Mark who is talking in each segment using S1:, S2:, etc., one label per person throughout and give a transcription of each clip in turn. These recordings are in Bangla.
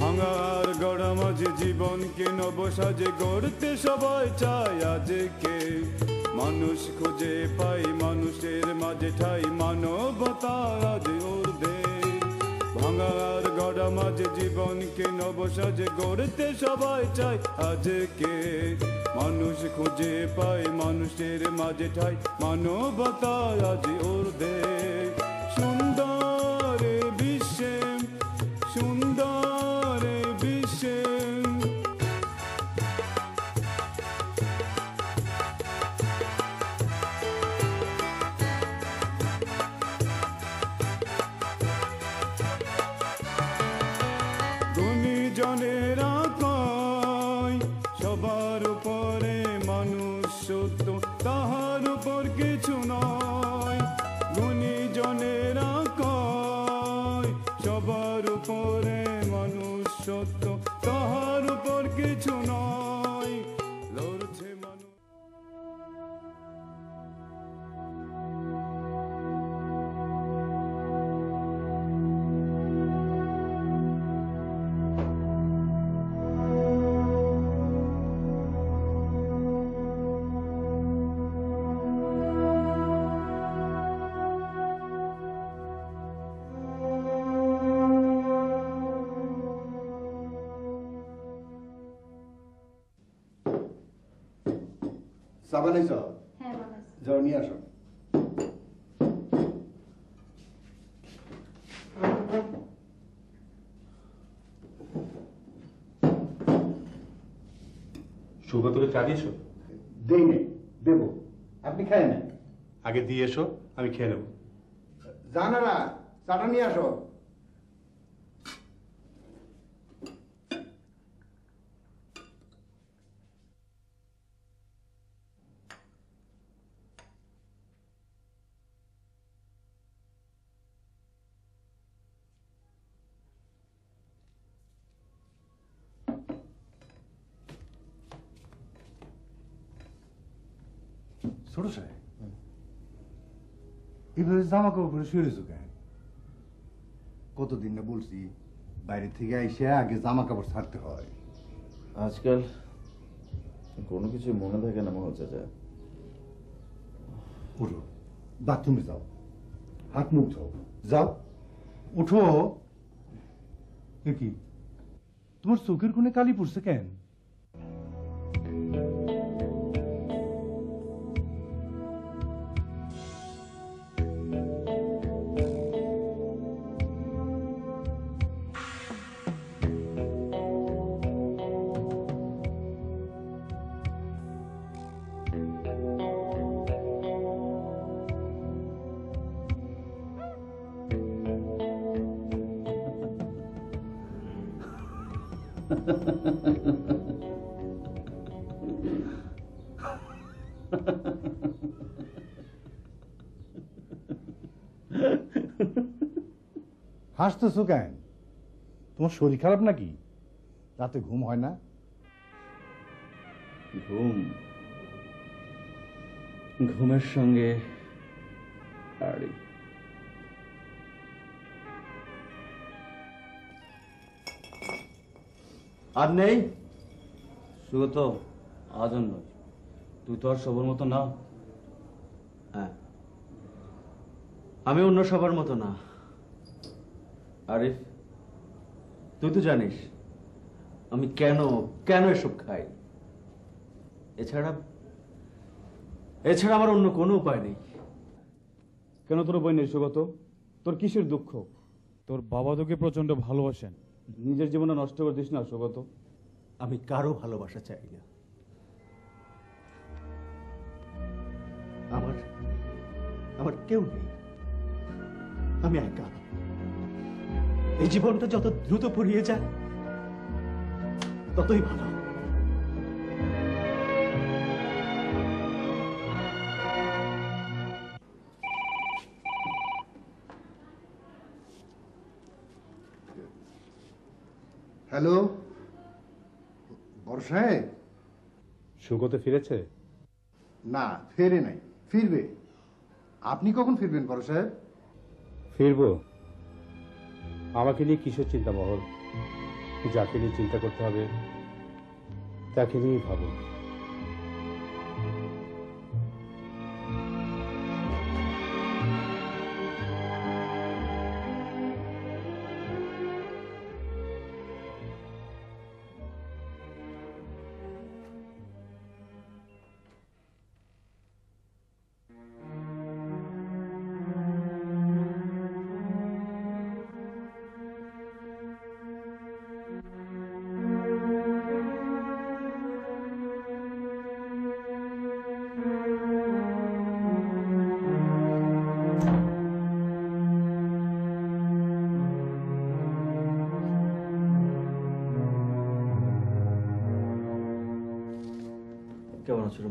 S1: ভাঙার গড়া মাঝে জীবনকে নবসাজে গড়তে সবাই চায় আজকে। মানুষ খুঁজে পাই মানুষের মাঝে ঠাই মানবতা আজ উর্ধে ভাঙার গড়া মাঝে জীবনকে নবসাজে গড়তে সবাই চায়। আজকে মানুষ খুঁজে পায়, মানুষের মাঝে ঠাই। মানবতা আজ ওর সুন্দর
S2: সাবান এসো
S3: হ্যাঁ বাবা
S2: যাও নিয়ে আসো।
S4: সৌগতকে চা দিয়েছ?
S2: দেই নেই দেবো। আপনি খায় না
S4: আগে দিয়ে এসো আমি খেয়ে নেব।
S2: জানারা চাটা নিয়ে আসো
S5: ছোট সাহেব এভাবে জামা কাপড় পরে শুয়ে রয়েছো কেন?
S2: কতদিন না বলছি বাইরে থেকে এসে আগে জামা কাপড় ছাড়তে হয়।
S6: আজকাল কোনো কিছু মনে থাকে না মনে হচ্ছে
S2: উঠো বাথরুমে যাও হাত মুখ ধোও যাও
S5: উঠো। কি তোমার চোখের কোণে কালি পড়ছে কেন? হাসতেছো কেন? তোমার শরীর খারাপ নাকি? রাতে ঘুম হয় না?
S6: ঘুম। ঘুমের সঙ্গে আরে
S7: আর নেই? সুগত আজ নয়। তুই তো আর সবার মতো না। হ্যাঁ। আমি অন্য সবার মতো না। আরিফ, তুই তো জানিস, আমি কেন কেন এসব খাই? এছাড়া এছাড়া আমার অন্য কোনো উপায় নেই।
S1: কেন তোর বই নেই সুগত তোর কিসের দুঃখ?
S8: তোর বাবা তোকে প্রচণ্ড ভালোবাসেন।
S1: নিজের জীবনে নষ্ট করে দিস না, সুগত।
S7: আমি কারও ভালোবাসা চাই না। আমার আমার কেউ নেই। আমি একা। এই জীবনটা যত দ্রুত পড়িয়ে যায় ততই ভালো।
S2: হ্যালো? বড় সাহেব?
S4: সুগতে ফিরেছে?
S9: না ফেরে নাই। ফিরবে। আপনি কখন ফিরবেন বড় সাহেব?
S4: ফিরব। আমাকে নিয়ে কিসের চিন্তা মহল যাকে নিয়ে চিন্তা করতে হবে তাকে নিয়েই ভাবো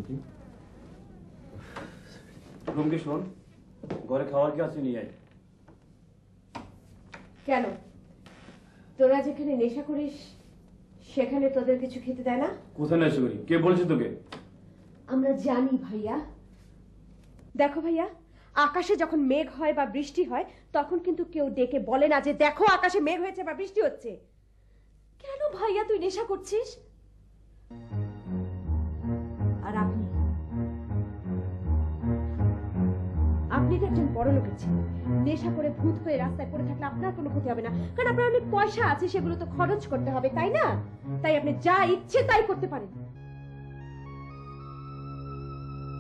S7: আছো রুমকি
S8: রুমকে শোন ঘরে খাওয়ার কি আছে নিয়ে আয়।
S10: কেন? তোরা যেখানে নেশা করিস সেখানে তোদের কিছু খেতে দেয় না?
S8: কোথায় নেশা করি? কে বলছে তোকে?
S10: আমরা জানি ভাইয়া। দেখো ভাইয়া আকাশে যখন মেঘ হয় বা বৃষ্টি হয় তখন কিন্তু কেউ ডেকে বলে না যে দেখো আকাশে মেঘ হয়েছে বা বৃষ্টি হচ্ছে। কেন ভাইয়া তুই নেশা করছিস? আপনি তো একজন বড় লোকের ছেলে। নেশা করে ভূত হয়ে রাস্তায় পড়ে থাকলে আপনার কোনো ক্ষতি হবে না। কারণ আপনার অনেক পয়সা আছে, সেগুলো তো খরচ করতে হবে, তাই না? তাই আপনি যা ইচ্ছে তাই করতে পারেন।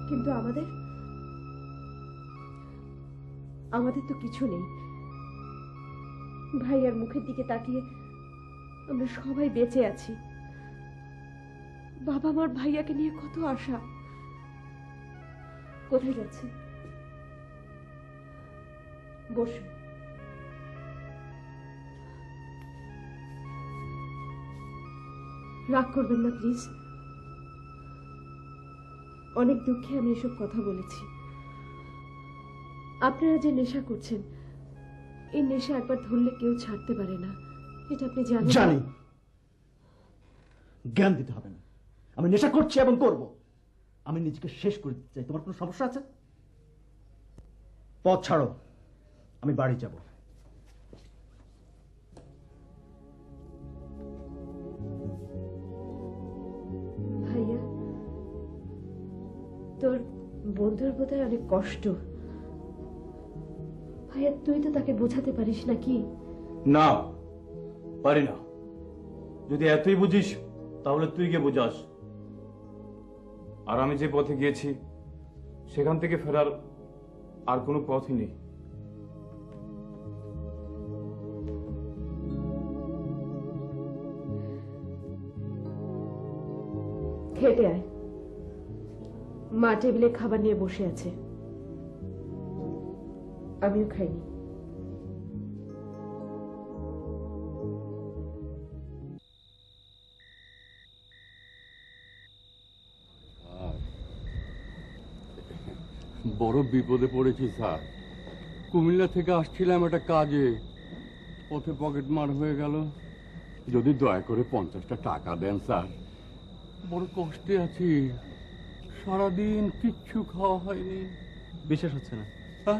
S10: কিন্তু আমাদের আমাদের তো কিছু নেই। ভাইয়ার মুখের দিকে তাকিয়ে আমরা সবাই বেঁচে আছি। বাবা মার ভাইয়াকে নিয়ে কত আশা। কোথায় যাচ্ছে? বসুন রাগ করবেন না, প্লিজ। অনেক দুঃখে আমি এসব কথা বলেছি। আপনারা যে নেশা করছেন, এই নেশা একবার ধরলে কেউ ছাড়তে পারে না। এটা আপনি জানেন?
S7: জানি। জ্ঞান দিতে হবে না। আমি নেশা করছি এবং করব। আমি নিজেকে শেষ করে দিতে চাই। তোমার কোনো সমস্যা আছে? পথ ছাড়ো। আমি বাড়ি যাব।
S10: ভাইয়া তোর বন্ধুর বোধহয় অনেক কষ্ট। ভাইয়া তুই তো তাকে বোঝাতে পারিস নাকি
S8: না পারি না। যদি এতই বুঝিস তাহলে তুই গিয়ে বোঝাস। আর আমি যে পথে গিয়েছি সেখান থেকে ফেরার আর কোনো পথই নেই।
S10: খেতে আয়। মা টেবিলে খাবার নিয়ে বসে আছে। আমিও খাইনি।
S5: বড় বিপদে পড়েছি, স্যার। কুমিল্লা থেকে আসছিলাম একটা কাজে। পথে পকেট মার হয়ে গেল। যদি দয়া করে পঞ্চাশটা টাকা দেন, স্যার। বড় কষ্টে আছি। সারাদিন কিচ্ছু খাওয়া হয়নি।
S7: বিশ্বাস হচ্ছে না।
S5: আহ,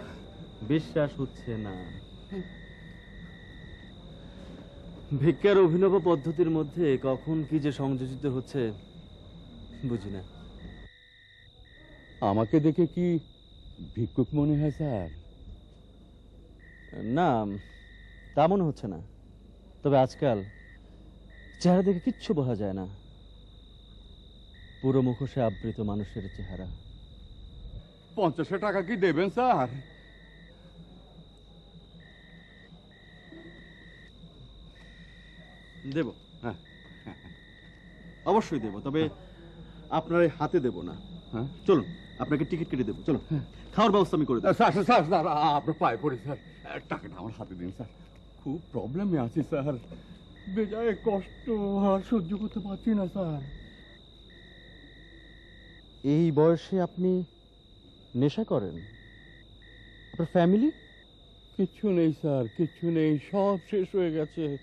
S7: বিশ্বাস হচ্ছে না। ভিক্ষার অভিনব পদ্ধতির মধ্যে কখন কি যে সংযোজিত হচ্ছে বুঝি না।
S5: আমাকে দেখে কি ভিক্ষুক মনে হয় স্যার?
S7: না তা মনে হচ্ছে না। তবে আজকাল চেহারা দেখে কিচ্ছু বোঝা যায় না। পুরো মুখোশে আবৃত মানুষের চেহারা।
S5: পঞ্চাশটা টাকা কি দেবেন স্যার?
S7: দেব হ্যাঁ অবশ্যই দেব তবে আপনার হাতে দেব না।
S5: হ্যাঁ
S7: চলুন আপনাকে টিকিট কেটে দেবো চলুন খাওয়ার ব্যবস্থা আমি করে দেবো।
S5: স্যার স্যার স্যার আপনার পায়ে পড়ি স্যার। টাকাটা আমার হাতে দিন স্যার। খুব প্রবলেমে আছি স্যার। বেজায় কষ্ট আর সহ্য করতে পারছি না স্যার।
S7: এই বয়সে আপনি নেশা করেন? আপনার ফ্যামিলি
S5: কিচ্ছু নেই স্যার কিচ্ছু নেই সব শেষ হয়ে গেছে।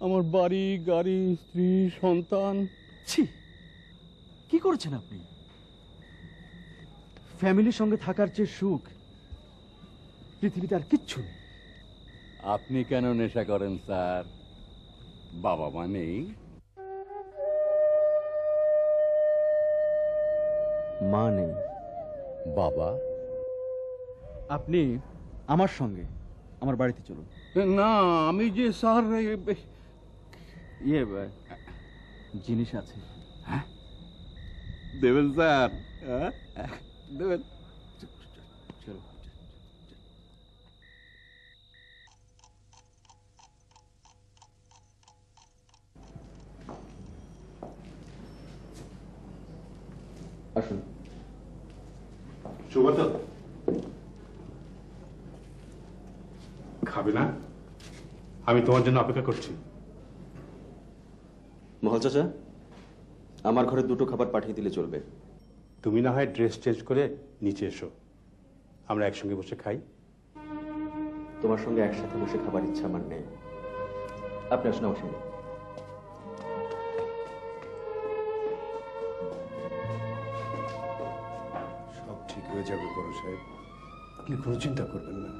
S5: আমার বাড়ি গাড়ি স্ত্রী সন্তান।
S7: ছি কি করছেন আপনি? ফ্যামিলির সঙ্গে থাকার চেয়ে সুখ পৃথিবীতে আর কিচ্ছু নেই।
S5: আপনি কেন নেশা করেন স্যার? বাবা মা নেই।
S7: মা নেই
S5: বাবা?
S7: আপনি আমার সঙ্গে আমার বাড়িতে চলুন।
S5: না আমি যে স্যার
S7: ইয়ে জিনিস আছে। হ্যাঁ?
S5: দেবেন স্যার। হ্যাঁ? দেবেন
S7: চলো আসুন
S2: সুগত খাবে না আমি তোমার জন্য অপেক্ষা করছি
S7: মহল চাচা আমার ঘরে দুটো খাবার পাঠিয়ে দিলে চলবে
S2: তুমি না হয় ড্রেস চেঞ্জ করে নিচে এসো আমরা একসঙ্গে বসে খাই
S7: তোমার সঙ্গে একসাথে বসে খাবার ইচ্ছা আমার নেই আপনি আসুন আমার সঙ্গে
S9: হয়ে যাবে বড় সাহেব।
S2: আপনি কোনো চিন্তা করবেন না।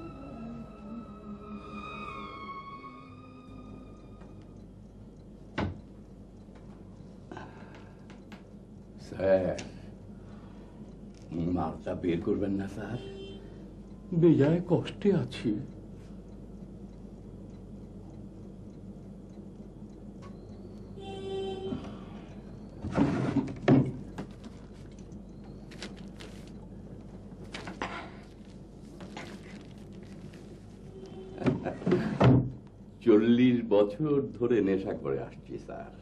S5: স্যার মালটা বের করবেন না স্যার? বেজায় কষ্টে আছি চল্লিশ বছর ধরে নেশা করে আসছি, স্যার।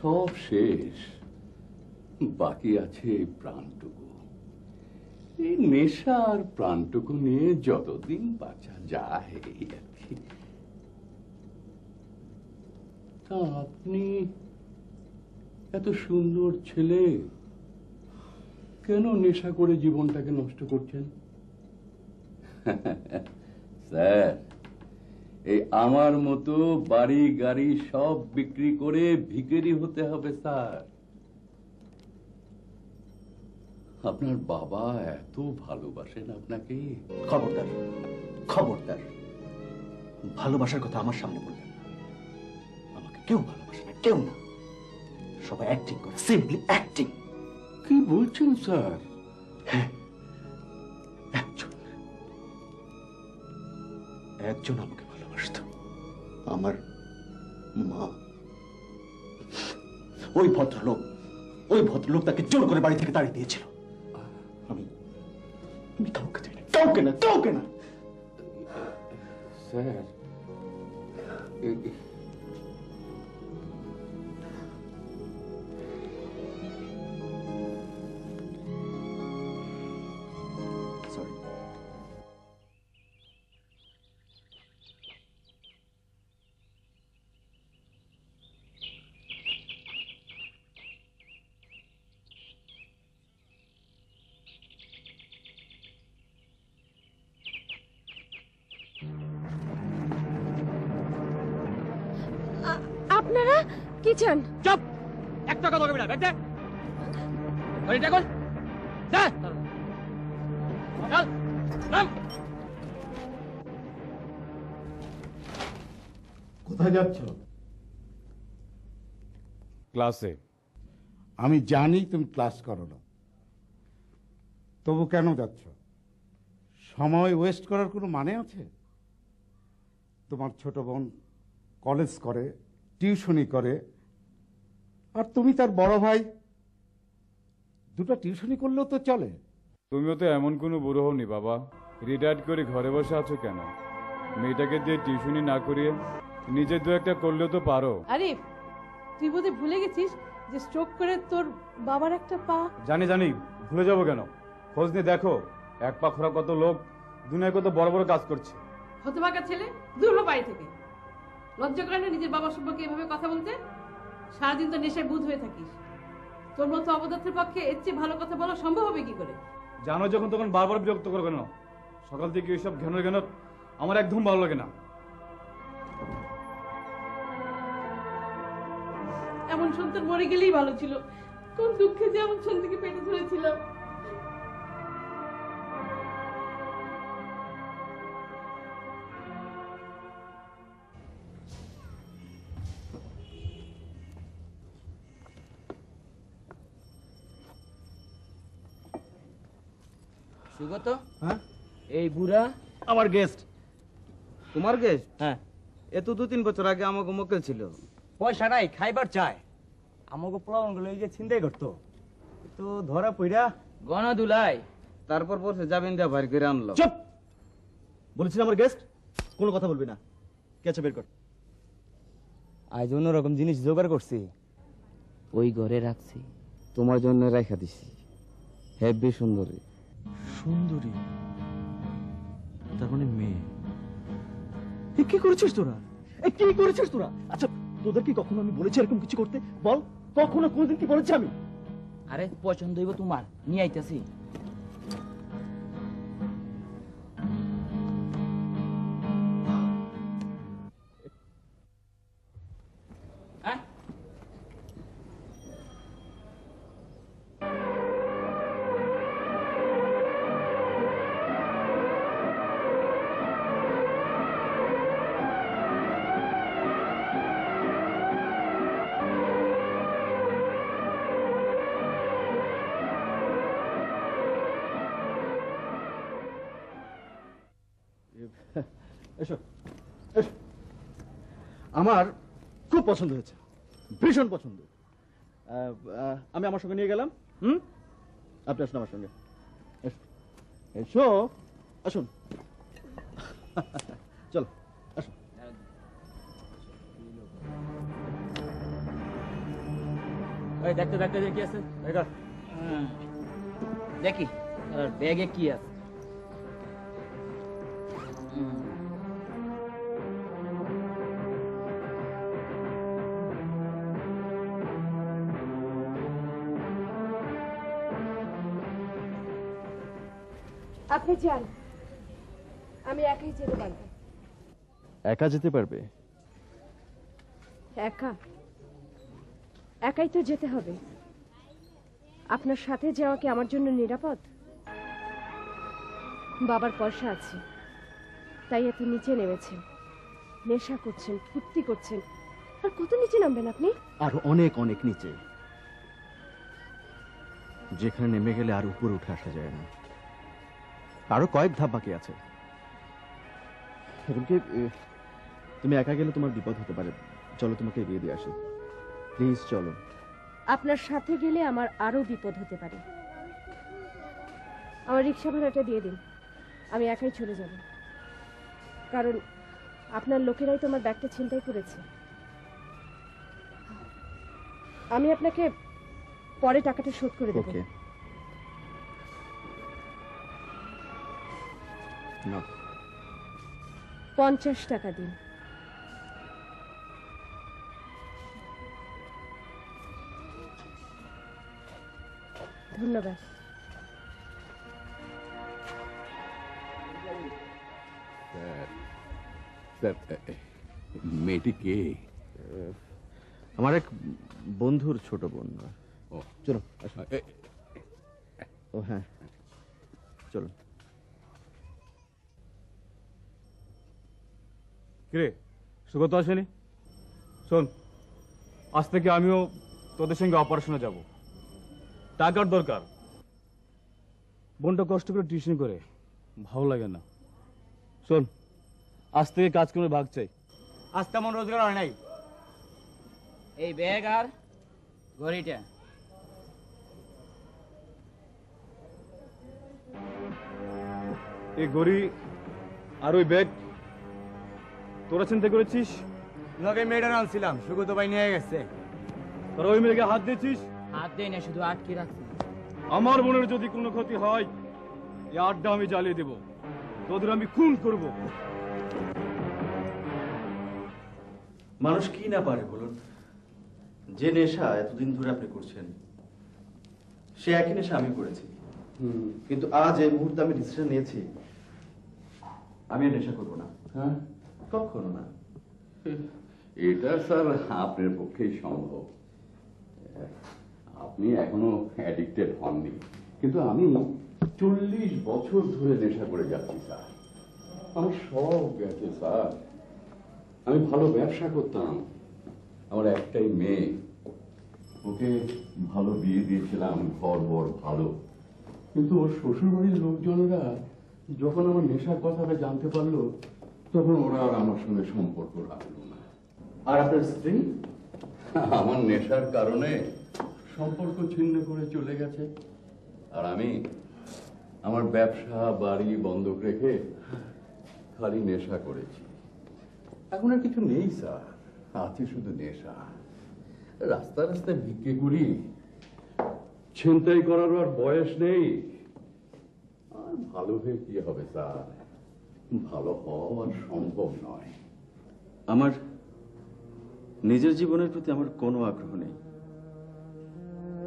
S5: সব শেষ। বাকি আছে প্রাণটুকু। এই নেশা আর প্রাণটুকু নিয়ে যতদিন বাঁচা যায় আর কি। তা আপনি এত সুন্দর ছেলে, কেন নেশা করে জীবনটাকে নষ্ট করছেন? স্যার এই আমার মতো বাড়ি গাড়ি সব বিক্রি করে ভিখারি হতে হবে স্যার। আপনার বাবা এত ভালোবাসেন আপনাকে।
S7: খবরদার খবরদার। ভালোবাসার কথা আমার সামনে বলবেন না। আমাকে কেউ ভালোবাসে না কেউ না। সবাই অ্যাক্টিং করে সিম্পলি অ্যাক্টিং
S5: কি বলছেন স্যার?
S7: হ্যাঁ একজন। একজন আমাকে আমার মা ওই ভদ্রলোক ওই ভদ্রলোক তাকে জোর করে বাড়ি থেকে তাড়িয়ে দিয়েছিল। আমি আমি কাউকে চাই না কাউকে না কাউকে না।
S5: স্যার
S10: চান
S11: চুপ! একটা কথা বলবি না বেঁচে গাড়িটা কর যা। চল নাম।
S9: কোথায় যাচ্ছ?
S1: ক্লাসে।
S9: আমি জানি তুমি ক্লাস করো না। তবু কেন যাচ্ছ? সময় ওয়েস্ট করার কোনো মানে আছে? তোমার ছোট বোন কলেজ করে টিউশনি করে আর তুমি তার বড় ভাই। দুটো টিউশনি করলেও তো চলে।
S1: তুমিও তো এমন কোনো বুড়ো হওনি বাবা। রিটায়ার্ড করে ঘরে বসে আছো কেন? মেয়েটাকে দিয়ে টিউশনি না করিয়ে নিজে দু একটা করলেও তো পারো।
S12: আরে তুই বোধহয় ভুলে গেছিস যে স্ট্রোক করে তোর বাবার একটা পা?
S8: জানি জানি। ভুলে যাব কেন? খোঁজ নিয়ে দেখো এক পা খোরা কত লোক দুনিয়ায় কত বড় বড় কাজ করছে।
S12: হতভাগা ছেলে দূর বাড়ি থেকে। লজ্জা করে না নিজের বাবার সম্পর্কে এভাবে কথা বলতে? সারাদিন তো নেশায় বুধ হয়ে থাকিস। তোর মতো অবদার্থের পক্ষে এর চেয়ে ভালো কথা বলা সম্ভব হবে কি করে?
S8: জানো যখন তখন বারবার বিরক্ত করবে না। সকাল থেকে এইসব ঘেন ঘেন আমার একদম ভালো লাগে না।
S12: এমন সন্তান মরে গেলেই ভালো ছিল। কোন দুঃখে যে এমন সন্তানকে পেটে ধরেছিলাম।
S11: সুগত
S13: হ্যাঁ?
S11: এই বুড়া।
S13: আমার গেস্ট
S11: তোমার গেস্ট
S13: হ্যাঁ। এ তো দু তিন বছর আগে আমাকে মক্কেল ছিল।
S11: পয়সা নাই খাইবার চায়।
S13: আমাকে প্রবলেমগুলো এই যে চিন্তাই করতো। তো ধরা পইরা
S11: গনা দুলাই
S13: তারপর পরশে যাবেন দিয়া ভাই করে আনলো।
S7: চুপ! বলেছিলাম আমার গেস্ট কোনো কথা বলবি না। কেছে বের কর।
S13: আজ অন্যরকম জিনিস জোগাড় করছি।
S11: ওই ঘরে রাখছি।
S13: তোমার জন্য রেখা দিছি। হেভি সুন্দরী।
S7: সুন্দরী। তার মানে মেয়ে। কি করেছিস তোরা? কি করেছিস তোরা? আচ্ছা তোদের কি কখনো আমি বলেছি এরকম কিছু করতে? বল, কখনো কোনদিন কি বলেছি আমি?
S11: আরে পছন্দ হইব তোমার। নিয়ে আইতাছি।
S7: পছন্দ হয়েছে। ভীষণ পছন্দ। আমি আমার সঙ্গে নিয়ে গেলাম। হুম? আপনি আসুন আমার সঙ্গে। এসো আসুন। চলো আসুন।
S11: ওই দেখতে দেখতে দেখি আছে। দেখি ব্যাগে কি আছে।
S10: আপনি যান। আমি একাই যেতে পারব।
S7: একা যেতে পারবে?
S10: একা? একাই তো যেতে হবে। আপনার সাথে যাওয়া কি আমার জন্য নিরাপদ? বাবার পয়সা আছে। তাই এত নিচে নেমেছেন। নেশা করছেন ফুর্তি করছেন। আর কত নিচে নামবেন আপনি?
S7: আরও অনেক অনেক নিচে। যেখানে নেমে গেলে আর উপরে উঠে আসা যায় না। আরও কয়েক ধাপ বাকি আছে। এমনকি তুমি একা গেলে তোমার বিপদ হতে পারে। চলো তোমাকে এগিয়ে দিয়ে আসি। প্লিজ চলো।
S10: আপনার সাথে গেলে আমার আরও বিপদ হতে পারে। আমার রিক্সা ভাড়াটা দিয়ে দিন। আমি একাই চলে যাব। কারণ আপনার লোকেরাই তোমার ব্যাগটা ছিনতাই করেছে। আমি আপনাকে পরে টাকাটা শোধ করে দেবো।
S7: না।
S10: পঞ্চাশ টাকা দিন। ধন্যবাদ।
S5: মেয়েটি কে?
S7: আমার এক বন্ধুর ছোট বোন।
S5: ও।
S7: চলো ও হ্যাঁ। চলুন।
S8: কিরে সুগত আসেনি? শোন আজ থেকে আমিও তোদের সঙ্গে অপারেশনে যাব। টাকার দরকার? বোনটা কষ্ট করে টিউশন করে ভালো লাগে না। শোন আজ থেকে কাজ করে ভাগ চাই।
S13: আজ তেমন রোজগার হয় নাই।
S11: এই ব্যাগ আর ঘড়িটা।
S8: এই গড়ি আর ওই ব্যাগ তোরা চিন্তা করেছিস?
S13: লগে মেয়েটা আনছিলাম সুগত ভাই নিয়ে গেছে।
S8: তোরা ওই মেয়েকে হাত দিয়েছিস?
S11: হাত দেয় না শুধু আটকে রাখছি।
S8: আমার বোনের যদি কোনো ক্ষতি হয় এই আড্ডা আমি জ্বালিয়ে দেব। তোদের আমি খুন করব।
S7: মানুষ কি না পারে বলুন? যে নেশা এতদিন ধরে আপনি করছেন সে একই নেশা আমি করেছি। কিন্তু আজ এই মুহূর্তে আমি ডিসিশন নিয়েছি আমি আর নেশা করব না।
S5: হ্যাঁ?
S7: কখনো না।
S5: এটা স্যার আপনার পক্ষেই সম্ভব। আপনি এখনও অ্যাডিক্টেড হননি। কিন্তু আমি চল্লিশ বছর ধরে নেশা করে যাচ্ছি, স্যার। আমার সব গেছে, স্যার। আমি ভালো ব্যবসা করতাম। আমার একটাই মেয়ে। ওকে ভালো বিয়ে দিয়েছিলাম, ঘর বর ভালো। কিন্তু ওর শ্বশুরবাড়ির লোকজনেরা যখন আমার নেশার কথাটা জানতে পারল তখন ওরা আর আমার সঙ্গে সম্পর্ক রাখল না।
S7: আর আপনার স্ত্রী?
S5: আমার নেশার কারণে সম্পর্ক ছিন্ন করে চলে গেছে। আর আমি আমার ব্যবসা বাড়ি বন্ধক রেখে খালি নেশা করেছি। এখন আর কিছু নেই স্যার। আছে শুধু নেশা। রাস্তা রাস্তায় ভিক্ষে করি। ছিনতাই করার আর বয়স নেই। আর ভালো হয়ে কি হবে স্যার? ভালো হওয়া সম্ভব নয়।
S7: আমার নিজের জীবনের প্রতি আমার কোনো আগ্রহ নেই।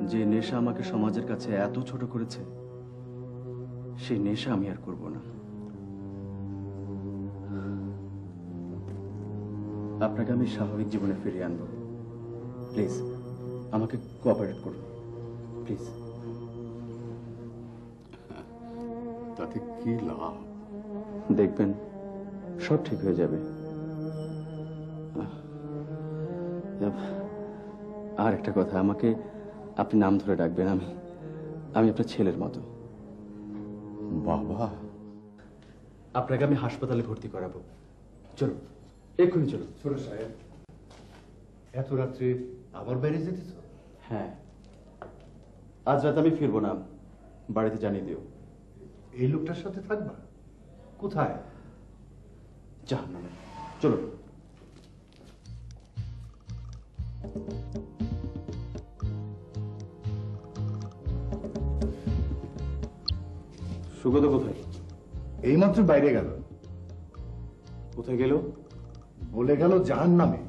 S7: যে নেশা আমাকে সমাজের কাছে এত ছোট করেছে সেই নেশা আমি আর করব না। আপনাকে আমি স্বাভাবিক জীবনে ফিরিয়ে আনব। প্লিজ আমাকে কোঅপারেট করুন। প্লিজ।
S5: তাতে কি লাভ?
S7: দেখবেন সব ঠিক হয়ে যাবে। আর একটা কথা আমাকে আপনি নাম ধরে ডাকবেন আমি আমি আপনার ছেলের মতো।
S5: বাবা।
S7: আপনাকে আমি হাসপাতালে ভর্তি করাবো। চলো এক্ষুনি চলো
S2: ছোট সাহেব এত রাত্রে আবার বাইরে যেতেছ?
S7: হ্যাঁ আজ রাত আমি ফিরবো না বাড়িতে জানিয়ে দিও।
S2: এই লোকটার সাথে থাকবা? কোথায়?
S7: জাহান্নামে। চলো
S8: সুগত কোথায়?
S2: এইমাত্র বাইরে গেল।
S8: কোথায় গেল?
S2: বলে গেল জাহান নামে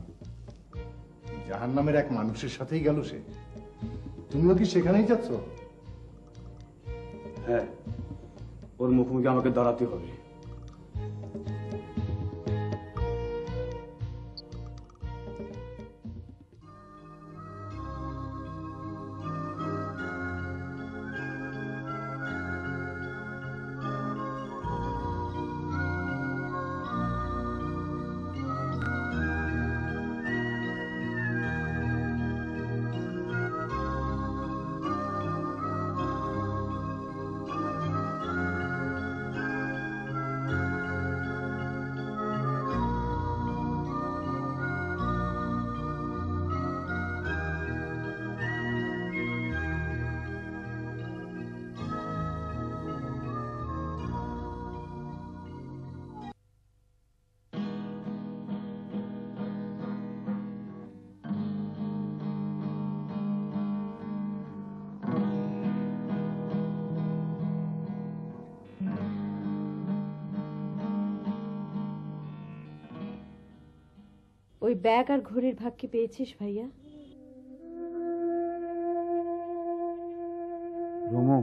S2: জাহান নামের এক মানুষের সাথেই গেল সে। তুমিও কি সেখানেই যাচ্ছ?
S8: হ্যাঁ ওর মুখোমুখি আমাকে দাঁড়াতে হবে।
S10: ব্যাগ আর ঘড়ির ভাগ কি পেয়েছিস ভাইয়া?
S8: রোমো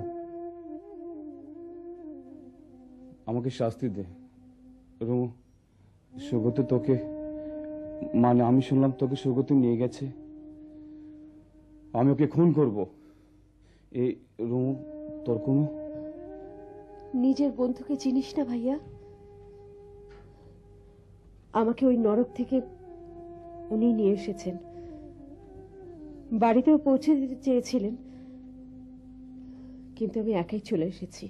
S8: আমাকে শাস্তি দে। রোমো সুগত তোকে মানে আমি শুনলাম তোকে সুগত নিয়ে গেছে। আমি ওকে খুন করব। এই রোমো তোর কোনো?
S10: নিজের বন্ধুকে চিনিস না ভাইয়া? আমাকে ওই নরক থেকে উনি নিয়ে এসেছেন। বাড়িতেও পৌঁছে দিতে চেয়েছিলেন। কিন্তু আমি একাই চলে এসেছি।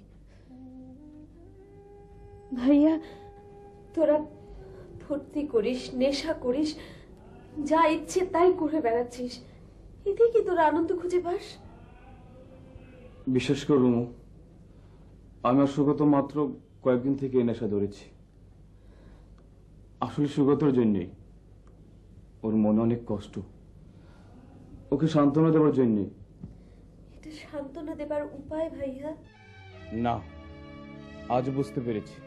S10: ভাইয়া তোরা ফুর্তি করিস নেশা করিস যা ইচ্ছে তাই করে বেড়াচ্ছিস। এতে কি তোরা আনন্দ খুঁজে পাস?
S8: বিশ্বাস কর রুমু আমি আর সুগত মাত্র কয়েকদিন থেকে এই নেশা ধরেছি। আসলে সুগতর জন্যই। ওর মনে অনেক কষ্ট। ওকে সান্ত্বনা দেওয়ার জন্যই
S10: এটা সান্ত্বনা দেবার উপায় ভাইয়া?
S8: না আজ বুঝতে পেরেছি।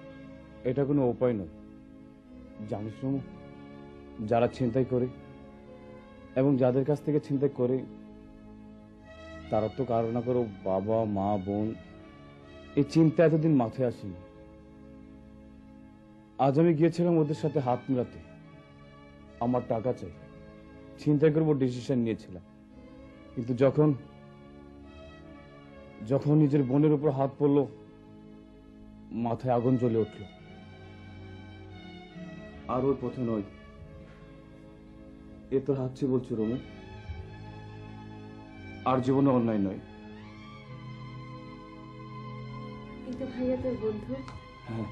S8: এটা কোনো উপায় নয়। জানিস রুমু যারা ছিনতাই করে এবং যাদের কাছ থেকে ছিনতাই করে তারা তো কারও না কারও বাবা মা বোন এই চিন্তা এতদিন মাথায় আসেনি। আজ আমি গিয়েছিলাম ওদের সাথে হাত মিলাতে। আমার টাকা চাই। চিন্তা করব ডিসিশন নিয়েছিলাম। কিন্তু যখন যখন নিজের বোনের উপর হাত পড়ল মাথায় আগুন জ্বলে উঠল। আর ওর পথে নয়। এ তোর হাতছি বলছো রমু আর জীবনে অন্যায় নয়।
S10: কিন্তু ভাইয়া তোর বন্ধু?
S8: হ্যাঁ।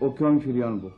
S8: ওকে আমি ফিরিয়ে আনব।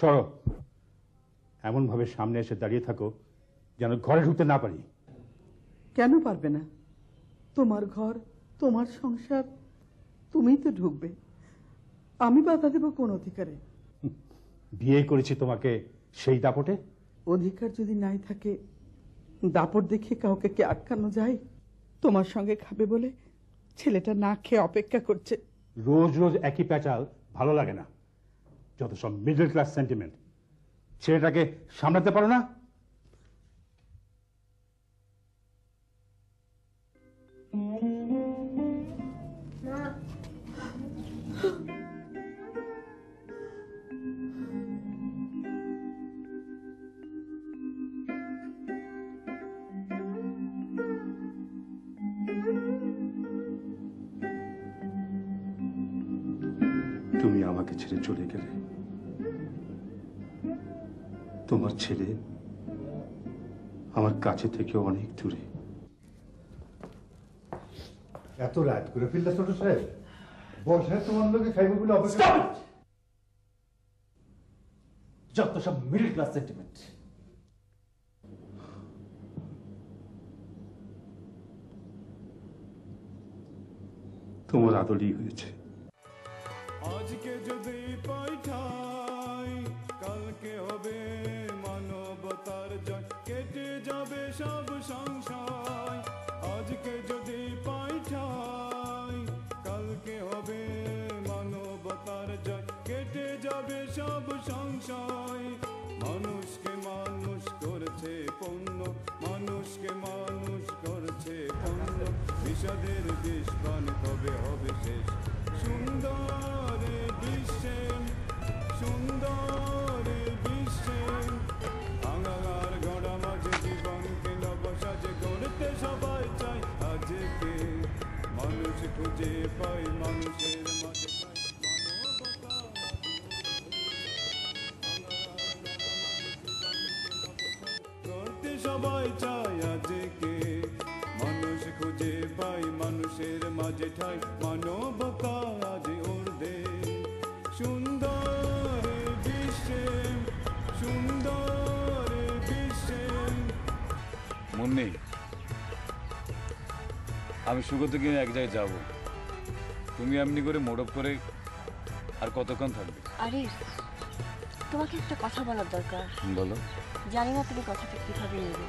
S4: সরো। এমনভাবে সামনে এসে দাঁড়িয়ে থাকো যেন ঘরে ঢুকতে না পারি।
S14: কেন পারবে না? তোমার ঘর তোমার সংসার তুমিই তো ঢুকবে। আমি বাধা দেব কোন অধিকারে?
S4: বিয়ে করেছি তোমাকে সেই দাপটে?
S14: অধিকার যদি নাই থাকে দাপট দেখে কাউকে কে আটকানো যায়? তোমার সঙ্গে খাবে বলে ছেলেটা না খেয়ে অপেক্ষা করছে।
S4: রোজ রোজ একই প্যাচাল ভালো লাগে না। যত সব মিডল ক্লাস সেন্টিমেন্ট ছেলেটাকে সামলাতে পারো না? তুমি আমাকে ছেড়ে চলে গেলে? তোমার ছেলে আমার কাছে থেকে অনেক দূরে।
S2: এত রাত করে ফেললে ছোট সাহেব? বর্ষায় তোমার লোকে খাইবে বলে অপেক্ষা
S7: যত সব মিডল ক্লাস সেন্টিমেন্ট
S4: তোমার আদরই হয়েছে।
S1: আজকে যদি পাইঠাই কালকে হবে সব সংশয়। আজকে যদি পাইঠাই, কালকে হবে মানবতার জয়। কেটে যাবে সব সংশয়। মানুষকে মানুষ করছে পণ্য, মানুষকে মানুষ করছে পণ্য। বিষাদের বিষ পান কবে হবে শেষ? সুন্দর বিশ্বে সুন্দর খুঁজে পাই মানুষের সবাই চায় আজকে, মানুষ খুঁজে মানুষের মাঝে সুন্দর সুন্দর আমি সুগত এক জায়গায় যাব। তুমি এমনি করে মোড়প করে আর কতক্ষণ থাকবে?
S15: আরে তোমাকে একটা কথা বলার দরকার।
S1: বলো।
S15: জানি না তুমি কথাটা কীভাবে নেবে।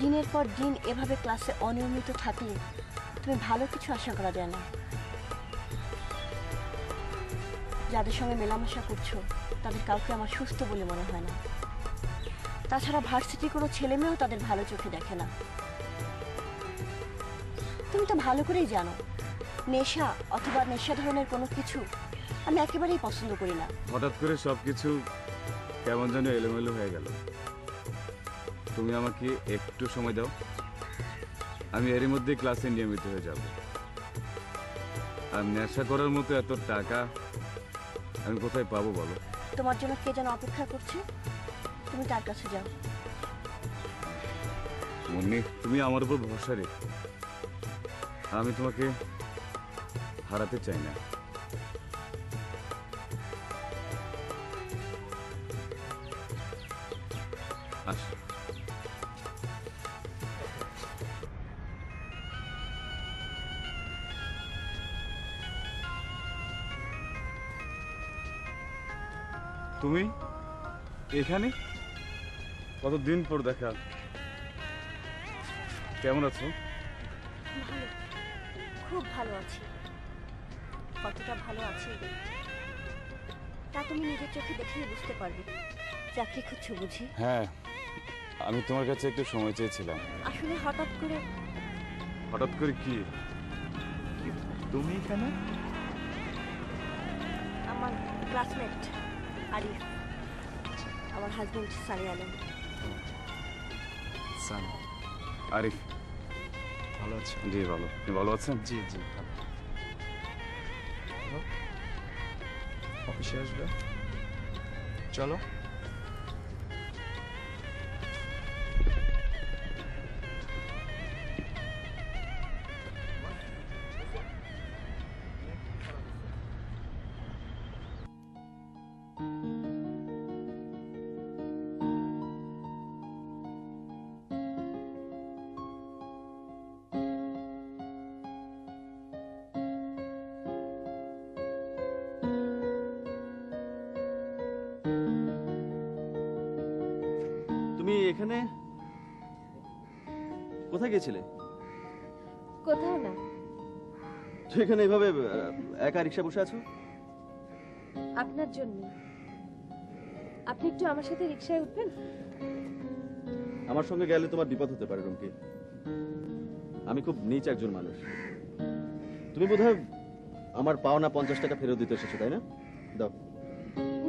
S15: দিনের পর দিন এভাবে ক্লাসে অনিয়মিত থাকলে তুমি ভালো কিছু আশা করা যায় না। যাদের সঙ্গে মেলামেশা করছ তাদের কাউকে আমার সুস্থ বলে মনে হয় না। তাছাড়া ভার্সিটির কোনো ছেলে মেয়েও তাদের ভালো চোখে দেখে না। তুমি তো ভালো করেই জানো। নেশা অথবা নেশা ধরনের কোনো কিছু আমি একেবারেই পছন্দ করি না।
S1: হঠাৎ করে সব কিছু কেমন যেন এলোমেলো হয়ে গেল। তুমি আমাকে একটু সময় দাও।
S8: আমি এরই মধ্যে ক্লাসে নিয়মিত হয়ে যাব। আর নেশা করার মতো এত টাকা আমি কোথায় পাবো বলো?
S15: তোমার জন্য কে যেন অপেক্ষা করছে? তুমি তার কাছে যাও।
S8: মুন্নি তুমি আমার উপর ভরসা রেখো। আমি তোমাকে হারাতে চাই না। তুমি এখানে? কতদিন পর দেখা? কেমন আছো?
S15: ভালো আছি। কতটা ভালো আছি? তা তুমি নিজের চোখে দেখেই বুঝতে পারবে। চাকরি খুঁজছো বুঝি?
S8: হ্যাঁ আমি তোমার কাছে একটু সময় চেয়েছিলাম।
S15: আসলে হঠাৎ করে
S8: হঠাৎ করে কি? তুমি এখানে?
S15: আমার ক্লাসমেট আরিফ। আমার হাজবেন্ড সানি আলম।
S8: সান আরিফ। ভালো আছেন জি ভালো। আপনি ভালো আছেন? জি জি
S16: অফিসে আসবে? চলো।
S7: তুমি এখানে? কোথায় গেছিলে
S10: কোথাও না।
S7: তুই এখানে এভাবে আহ, একা রিক্সা বসে আছো?
S10: আপনার জন্য। আপনি একটু আমার সাথে রিক্সায় উঠবেন?
S7: আমার সঙ্গে গেলে তোমার বিপদ হতে পারে রুমকি। আমি খুব নিচ একজন মানুষ। তুমি বোধহয় আমার পাওনা পঞ্চাশ টাকা ফেরত দিতে এসেছ তাই না? দাও।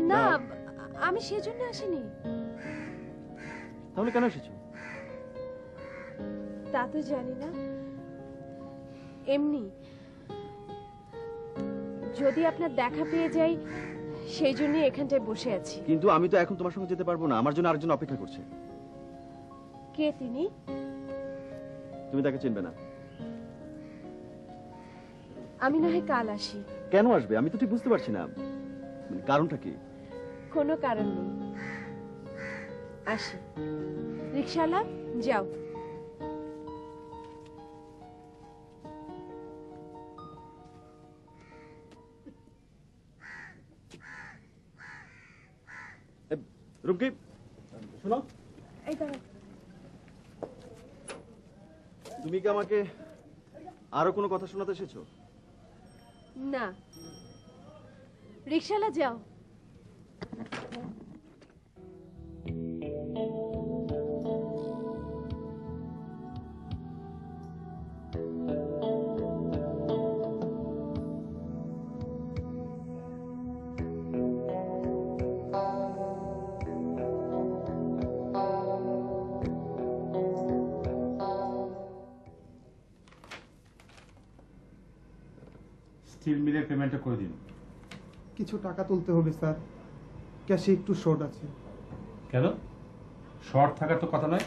S10: না
S7: না।
S10: আমি সেজন্য আসিনি।
S7: তাহলে কেন এসেছ?
S10: তা তো জানি না। এমনি যদি আপনার দেখা পেয়ে যাই সেই জন্যই এখানটায় বসে আছি।
S7: কিন্তু আমি তো এখন তোমার সঙ্গে যেতে পারব না আমার জন্য আরেকজন অপেক্ষা করছে।
S10: কে তিনি?
S7: তুমি তাকে চিনবে না।
S10: আমি না হয় কাল আসি।
S7: কেন আসবে? আমি তো ঠিক বুঝতে পারছি না। মানে কারণটা কি?
S10: কোনো কারণ নেই। আসি। রিক্সাওয়ালা যাও।
S7: রুমকি শোনো।
S10: এই দাঁড়াও
S7: তুমি কি আমাকে আরও কোনো কথা শোনাতে এসেছ?
S10: না। রিক্সাওয়ালা যাও।
S4: পেমেন্টটা করে দিন।
S17: কিছু টাকা তুলতে হবে স্যার। ক্যাশে একটু শর্ট আছে।
S4: কেন? শর্ট থাকার তো কথা নয়।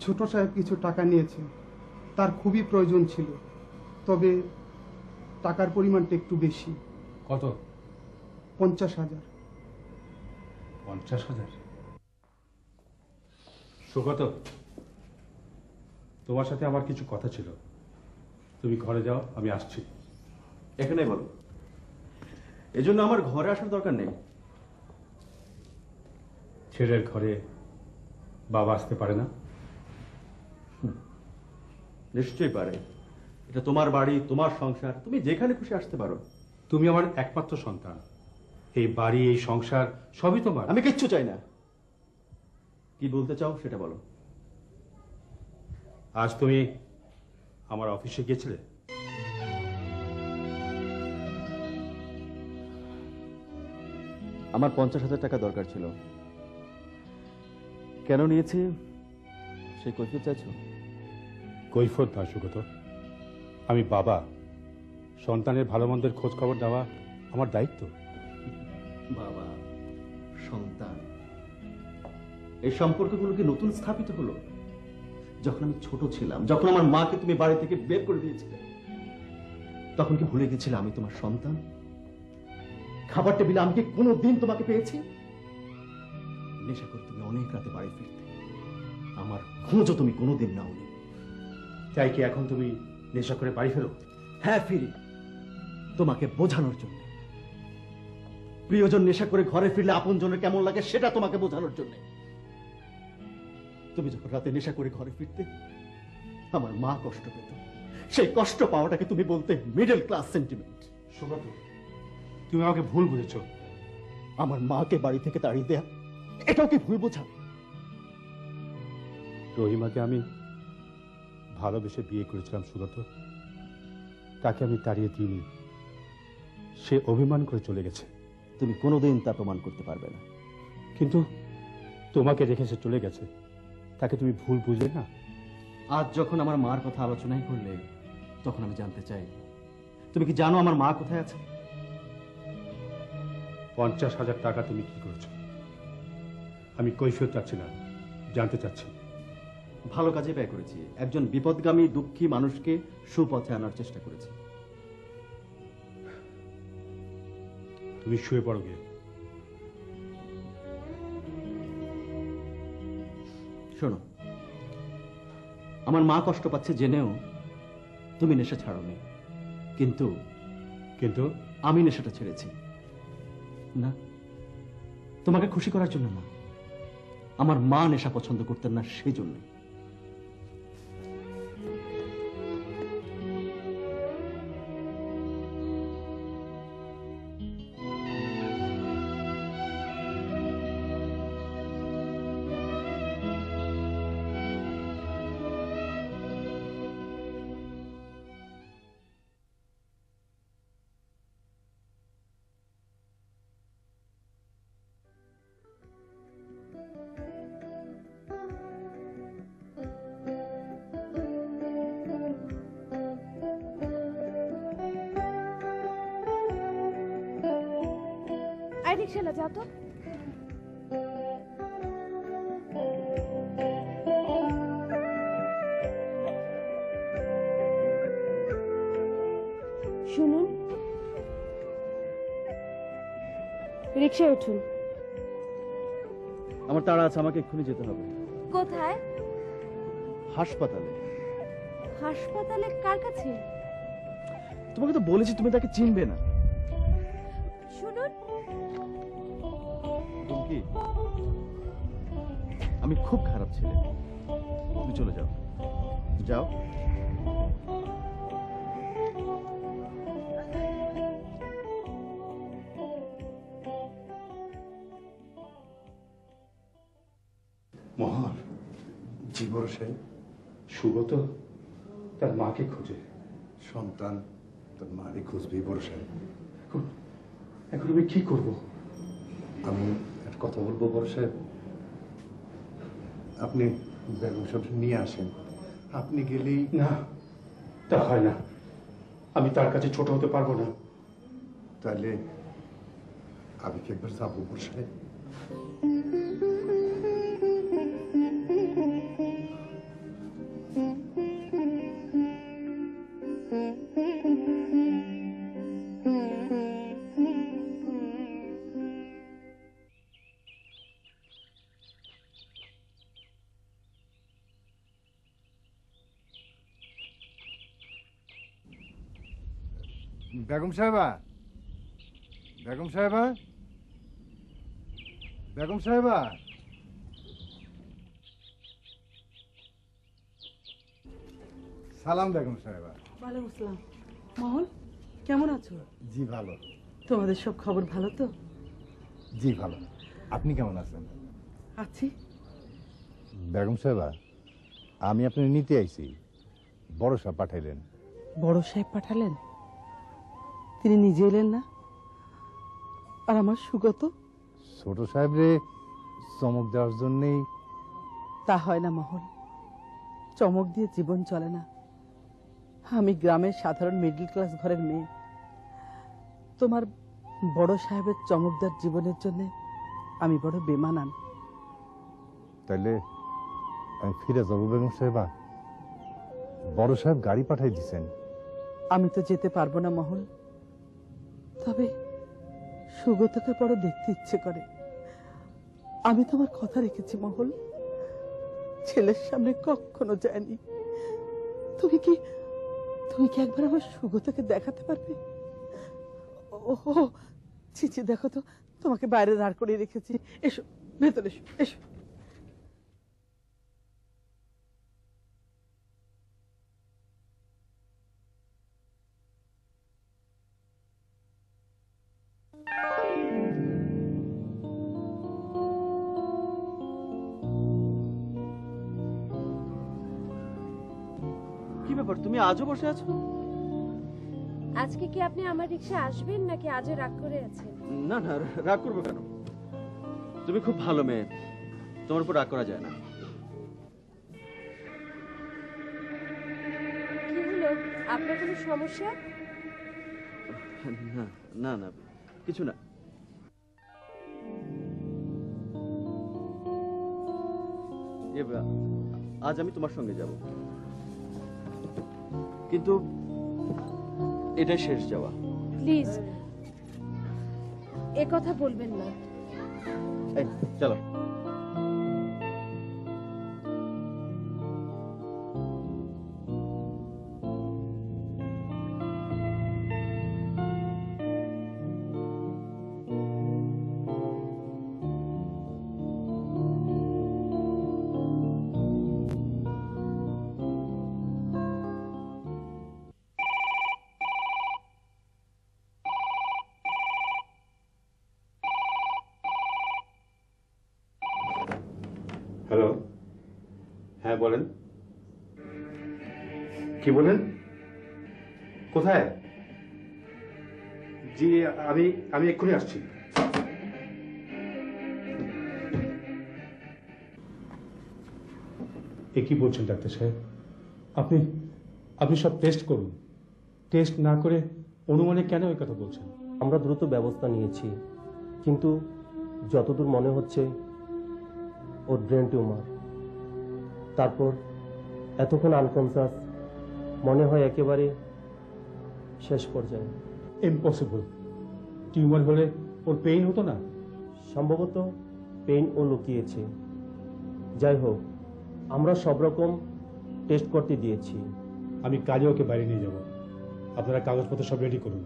S17: ছোট সাহেব কিছু টাকা নিয়েছে। তার খুবই প্রয়োজন ছিল। তবে টাকার পরিমাণটা একটু বেশি।
S4: কত?
S17: পঞ্চাশ হাজার।
S4: পঞ্চাশ হাজার? সুগত তোমার সাথে আমার কিছু কথা ছিল। তুমি ঘরে যাও আমি আসছি।
S7: এখানেই বলো। এজন্য আমার ঘরে আসার দরকার নেই।
S4: ছেলের ঘরে বাবা আসতে পারে না?
S7: নিশ্চয়ই পারে। এটা তোমার বাড়ি তোমার সংসার তুমি যেখানে খুশি আসতে পারো।
S4: তুমি আমার একমাত্র সন্তান। এই বাড়ি এই সংসার সবই তোমার।
S7: আমি কিচ্ছু চাই না। কি বলতে চাও সেটা বলো।
S4: আজ তুমি আমার অফিসে গিয়েছিলে?
S7: আমার পঞ্চাশ হাজার টাকা দরকার ছিল। কেন নিয়েছি? সেই কৈফিয়ত চাইছো?
S4: কৈফত নয় সুগত আমি বাবা সন্তানের ভালো মন্দের খোঁজ খবর দেওয়া আমার দায়িত্ব।
S7: বাবা সন্তান এই সম্পর্কগুলো কি নতুন স্থাপিত হলো? যখন আমি ছোট ছিলাম যখন আমার মাকে তুমি বাড়ি থেকে বের করে দিয়েছিলে তখন কি ভুলে গেছিলে আমি তোমার সন্তান? খাবার টেবিলে আমি কি কোনো দিন তোমাকে পেয়েছি? নেশা করে তুমি অনেক রাতে বাড়ি ফিরতে। আমার খোঁজও তুমি কোনোদিন নাওনি।
S4: তাই কি এখন তুমি নেশা করে বাড়ি ফেরো?
S7: হ্যাঁ ফিরি। তোমাকে বোঝানোর জন্য। প্রিয়জন নেশা করে ঘরে ফিরলে আপনজনের কেমন লাগে সেটা তোমাকে বোঝানোর জন্য। তুমি যখন রাতে নেশা করে ঘরে ফিরতে, আমার মা কষ্ট পেত। সেই কষ্ট পাওয়াটাকে তুমি বলতে মিডল ক্লাস সেন্টিমেন্ট
S4: সুগত তুমি আমাকে ভুল বুঝেছ।
S7: আমার মাকে বাড়ি থেকে তাড়িয়ে দেয়া এটাও কি ভুল বোঝা?
S4: রহিমাকে আমি ভালোবেসে বিয়ে করেছিলাম সুগত তাকে আমি তাড়িয়ে দিইনি। সে অভিমান করে চলে গেছে।
S7: তুমি কোনোদিন তা প্রমাণ করতে পারবে না।
S4: কিন্তু তোমাকে রেখে সে চলে গেছে। তাকে তুমি ভুল বুঝলে না?
S7: আজ যখন আমার মার কথা আলোচনাই করলে তখন আমি জানতে চাই তুমি কি জানো আমার মা কোথায় আছে?
S4: পঞ্চাশ হাজার টাকা তুমি কি করেছ? আমি কৈফিয়ত চাচ্ছি না জানতে চাচ্ছি।
S7: ভালো কাজে ব্যয় করেছি। একজন বিপদগামী দুঃখী মানুষকে সুপথে আনার চেষ্টা করেছি।
S4: তুমি শুয়ে পড়ো গিয়ে।
S7: শোনো আমার মা কষ্ট পাচ্ছে জেনেও তুমি নেশা ছাড়োনি। কিন্তু
S4: কিন্তু
S7: আমি নেশাটা ছেড়েছি। না। তোমাকে খুশি করার জন্য না আমার মা নেশা পছন্দ করতেন না সেই জন্য আমার আমাকে এক্ষুনি যেতে হবে।
S10: কোথায়?
S7: হাসপাতালে।
S10: হাসপাতালে কার কাছে?
S7: তোমাকে তো বলেছি তুমি তাকে চিনবে না।
S10: শুনুন।
S7: তুমি আমি খুব খারাপ ছেলে। তুমি চলে যাও। যাও।
S9: জি বড় সাহেব
S4: সুগত তার মাকে খোঁজে।
S9: সন্তান তোর মারে খুঁজবি বড়
S4: এখন এখন আমি কি করব?
S9: আমি একটা কথা বলব বড় সাহেব। আপনি বেগম সাহেব নিয়ে আসেন। আপনি গেলেই
S4: না তা হয় না। আমি তার কাছে ছোট হতে পারব না।
S9: তাহলে আমি কি একবার যাব বড় সাহেব? বেগম সাহেবা? বেগম সাহেবা? বেগম সাহেবা? সালাম বেগম সাহেবা।
S14: ওয়ালাইকুম আসসালাম। মহল কেমন আছো?
S2: জি ভালো।
S14: তোমাদের সব খবর ভালো তো?
S2: জি ভালো। আপনি কেমন আছেন?
S14: আছি।
S2: বেগম সাহেবা আমি আপনি নিতে আইছি। বড় সাহেব পাঠাইলেন।
S14: বড় সাহেব পাঠালেন? তিনি নিজে এলেন না। আর আমার সুগত?
S2: ছোট সাহেব রে চমক দেওয়ার জন্যেই।
S14: তা হয় না মহল। চমক দিয়ে জীবন চলে না। আমি গ্রামের সাধারণ মিডল ক্লাস ঘরের মেয়ে। তোমার বড় সাহেবের চমকদার জীবনের জন্য আমি বড় বেমানান।
S2: তাইলে আমি ফিরে যাব বেগম সাহেবা। বড় সাহেব গাড়ি পাঠাই দিছেন।
S14: আমি তো যেতে পারব না মহল। তবে সুগতকে বড় দেখতে ইচ্ছে করে। আমি তোমার কথা রেখেছি, মহল। ছেলের সামনে কখনো যায়নি। তুমি কি তুমি কি একবার আমার সুগতকে দেখাতে পারবে? ওহো চিচি দেখো তো, তোমাকে বাইরে দাঁড় করিয়ে রেখেছি। এসো, ভেতরে এসো এসো।
S7: আজও বসে আছো?
S10: আজকে কি আপনি আমার রিক্সা আসবেন নাকি আজও রাগ করে আছেন?
S7: না না রাগ করব কেন? তুমি খুব ভালো মেয়ে। তোমার উপর রাগ করা যায় না।
S10: কি হলো? আপনার কোনো সমস্যা?
S7: না না না কিছু না। আজ আমি তোমার সঙ্গে যাব। কিন্তু এটা শেষ যাওয়া।
S10: প্লিজ এ কথা বলবেন না।
S7: এই চলো।
S18: কি বলেন কোথায়? জি আমি আমি এক্ষুনি আসছি।
S4: এ কি বলছেন ডাক্তার সাহেব? আপনি আপনি সব টেস্ট করুন। টেস্ট না করে অনুমানে কেন ওই কথা বলছেন?
S19: আমরা দ্রুত ব্যবস্থা নিয়েছি কিন্তু যতদূর মনে হচ্ছে ওর ব্রেন টিউমার তারপর এতক্ষণ আনকনসাস মনে হয় একেবারে শেষ পর্যায়ে।
S4: ইম্পসিবল টিউমার হলে ওর পেইন হতো না?
S19: সম্ভবত পেইন ও লুকিয়েছে। যাই হোক আমরা সব রকম টেস্ট করতে দিয়েছি।
S4: আমি কাজে ওকে বাইরে নিয়ে যাব। আপনারা কাগজপত্র সব রেডি করুন।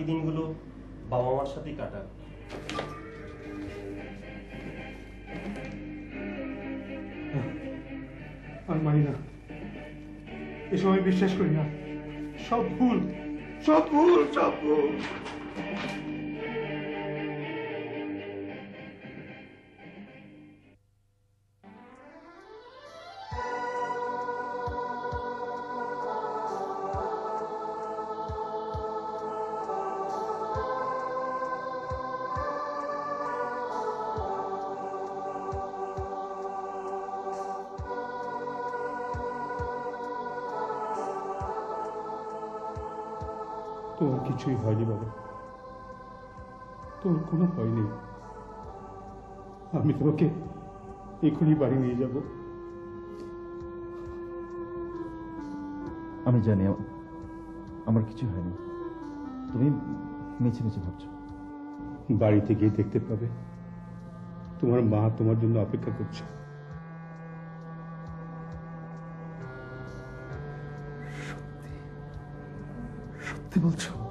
S20: বাকি দিনগুলো
S4: কিছুই হয়নি বাবা। তোর কোনো ভয় নেই। আমি তোমাকে এখনই বাড়ি নিয়ে যাব।
S6: আমি জানি আমার কিছু হয়নি। তুমি মিছে মিছে ভাবছ।
S4: বাড়িতে গিয়ে দেখতে পাবে। তোমার মা তোমার জন্য অপেক্ষা করছে।
S21: সত্যি সত্যি বলছো?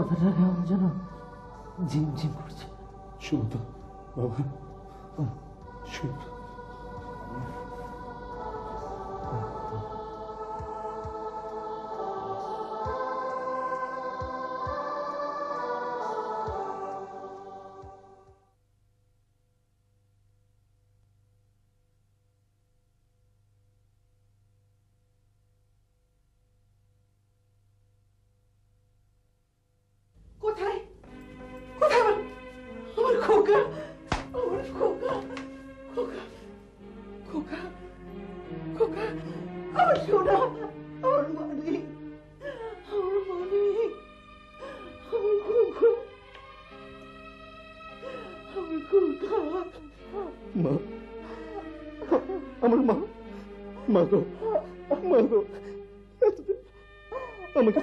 S7: মাথাটা কেমন যেন ঝিমঝিম ঝিম করছে।
S4: সুগত বাবা। শুয়ে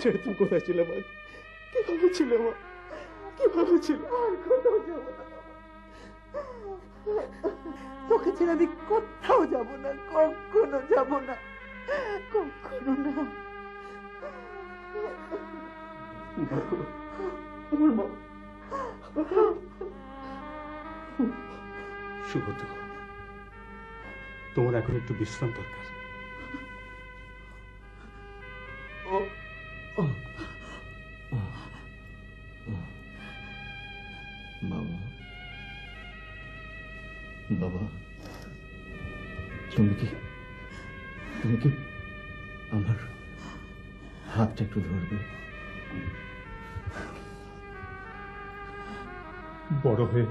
S21: ছেড়ে তুমি কোথায় ছিলে মা কীভাবে ছিলে মা? কীভাবে ছিলে?
S14: আর কোথাও যাব না তোকে ছেড়ে আমি কোথাও যাব না কখনো যাব না কখনো না।
S21: আমার মা।
S4: সুগত তোমার এখন একটু বিশ্রাম দরকার।
S22: বাবা। বাবা। তুমি কি তুমি কি আমার হাতটা একটু ধরবে?
S4: বড় হয়ে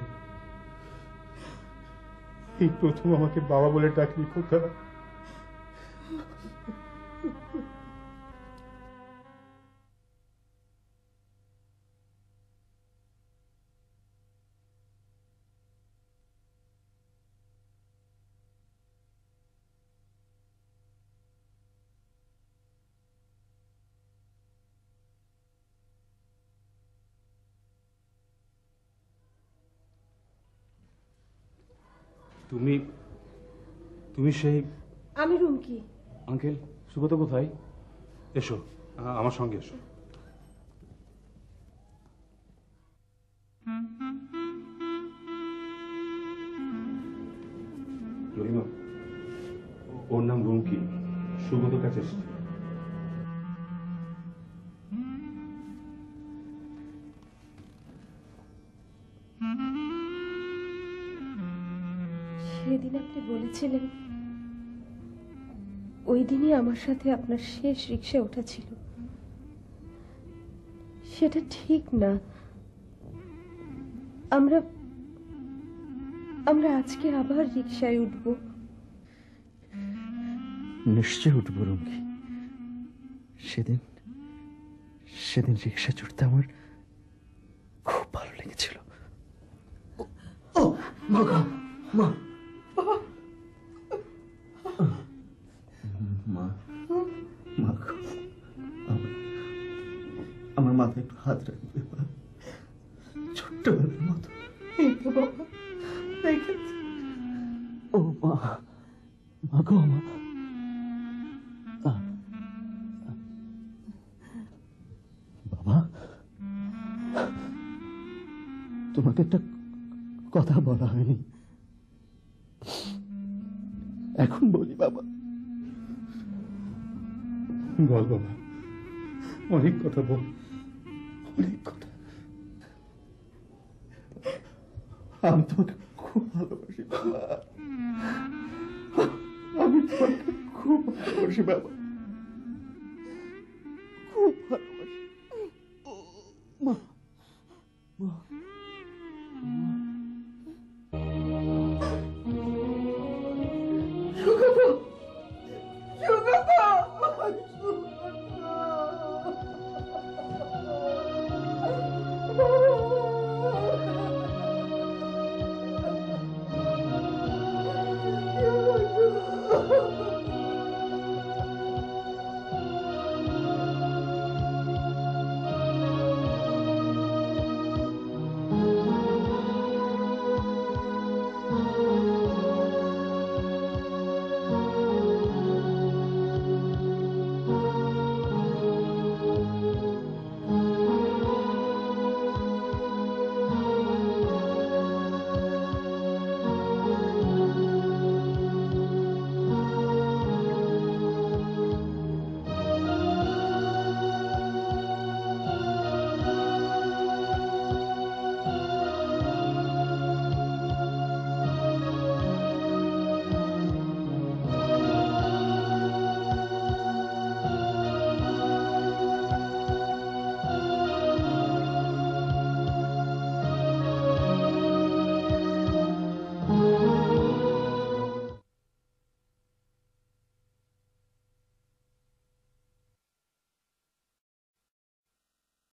S4: এই প্রথম আমাকে বাবা বলে ডাকলি খোকা তুমি তুমি সেই
S10: আমি রুমকি
S8: আঙ্কেল সুগত কোথায়?
S4: এসো আমার সঙ্গে এসো। রহিমা ওর নাম রুমকি সুগত কাছে এসছে।
S10: আপনি ওই দিনই আমার সাথে আপনার শেষ রিক্সা ওঠা ছিল। সেটা ঠিক না। আমরা আমরা আজকে আবার রিক্সায় উঠব।
S7: নিশ্চয় উঠবো রুমকি। সেদিন সেদিন রিক্সা চড়তে আমার খুব ভালো লেগেছিল। ও মা
S4: 俺都哭了，妈！
S22: 俺都哭了，妈！哭完了，妈，妈。